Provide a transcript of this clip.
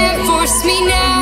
can't force me now.